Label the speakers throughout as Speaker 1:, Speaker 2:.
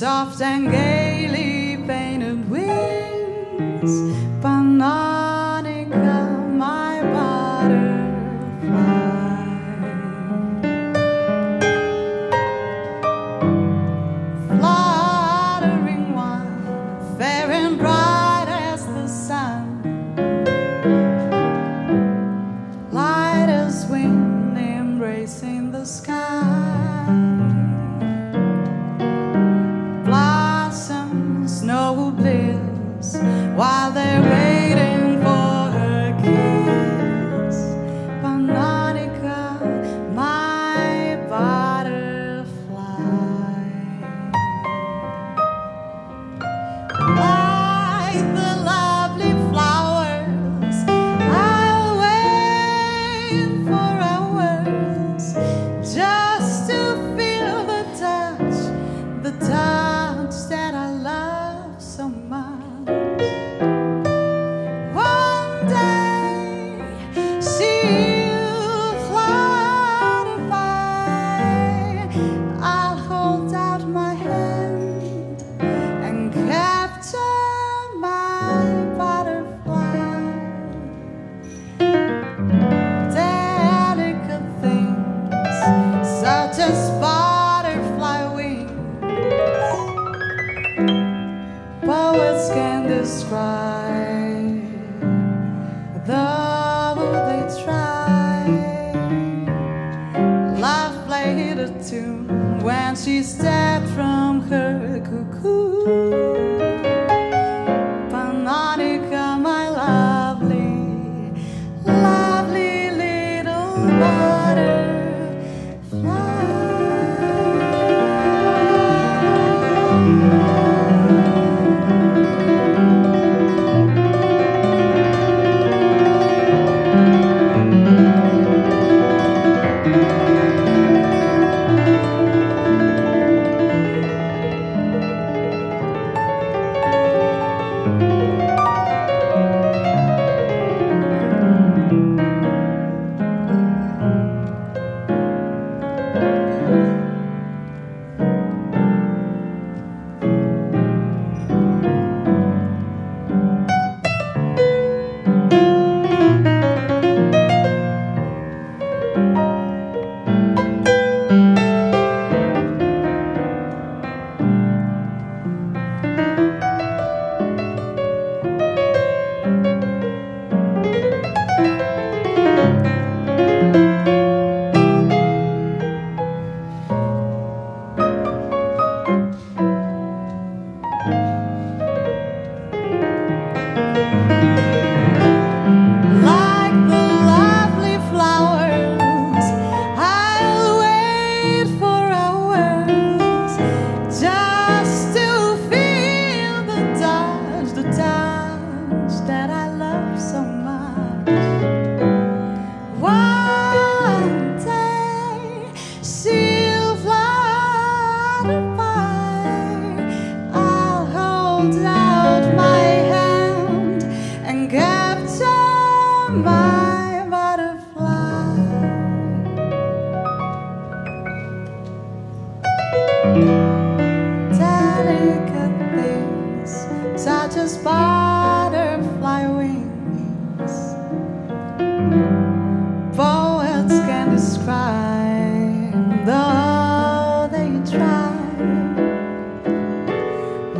Speaker 1: soft and gaily painted wings, Pannonica, my body. just butterfly wings. Poets words can describe the way they try. Love played a tune when she said.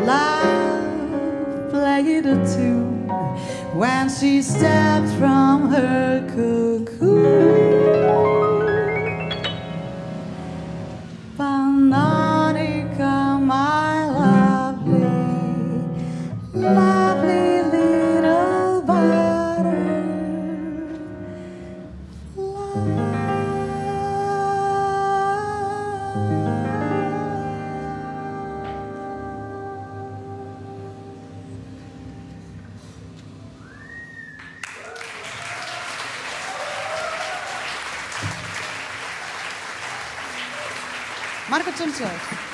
Speaker 1: Love played a tune when she stepped from her cocoon. Pannonica, my lovely, lovely little butter. Love Marco Zumzolf.